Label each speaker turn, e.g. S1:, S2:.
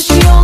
S1: cause you.